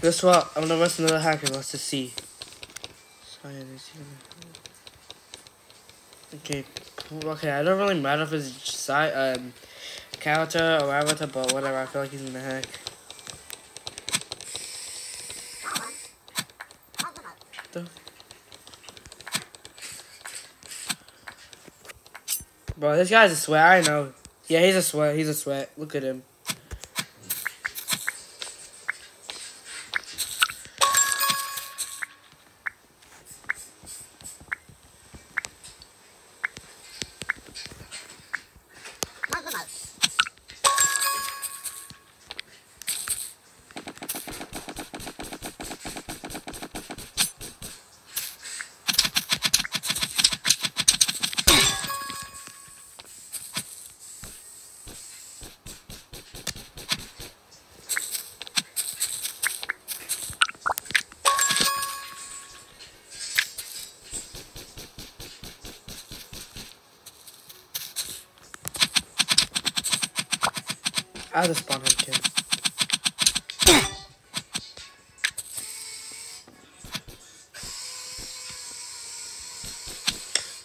Guess what? I'm gonna rest another hacker. Let's just see. Okay, okay. I don't really matter if it's side um character or avatar, but whatever. I feel like he's in the hack. Bro, this guy's a sweat. I know. Yeah, he's a sweat. He's a sweat. Look at him. I just spawned him too.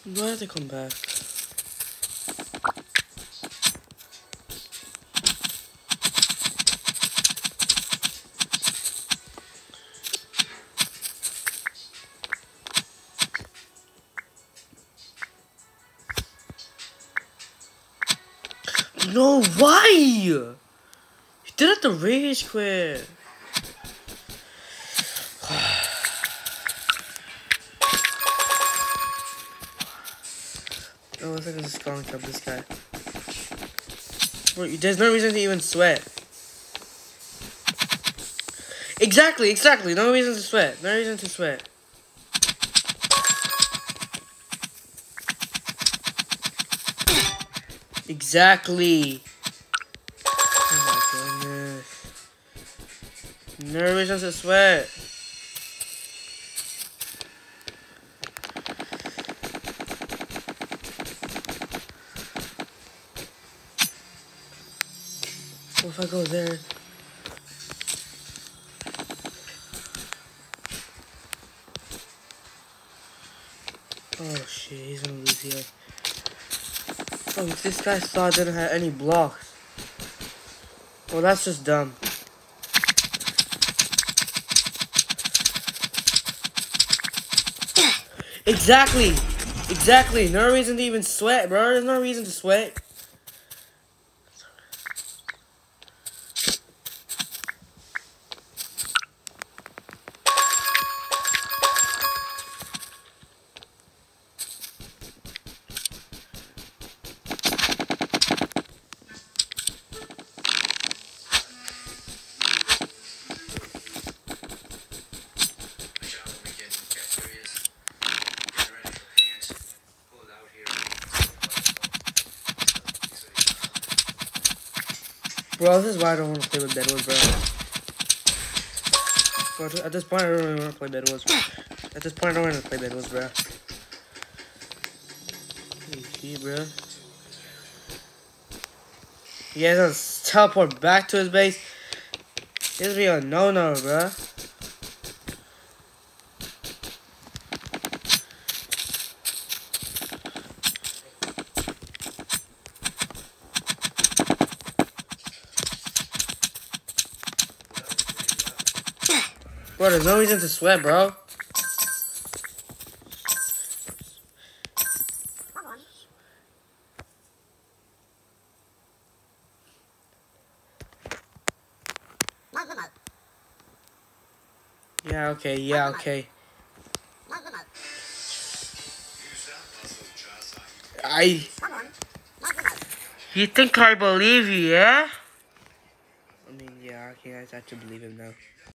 Why did they come back? No, why? You did it the rage quit. oh, looks like this is calling up this guy. Wait, there's no reason to even sweat. Exactly, exactly. No reason to sweat. No reason to sweat. Exactly. Oh my goodness. No reason to sweat. What if I go there? Oh shit, he's gonna lose here. Oh, this guy saw I didn't have any blocks. Well, that's just dumb. Exactly! Exactly! No reason to even sweat, bro. There's no reason to sweat. Bro, this is why I don't want to play with Bedwars, bro. bro. At this point, I don't really want to play Bedwars. At this point, I don't want to play Bedwars, bro. Holy bro. He has to teleport back to his base. This will be a no-no, bro. Bro, there's no reason to sweat, bro. Yeah, okay, yeah, okay. I... You think I believe you, yeah? I mean, yeah, I can't actually believe him now.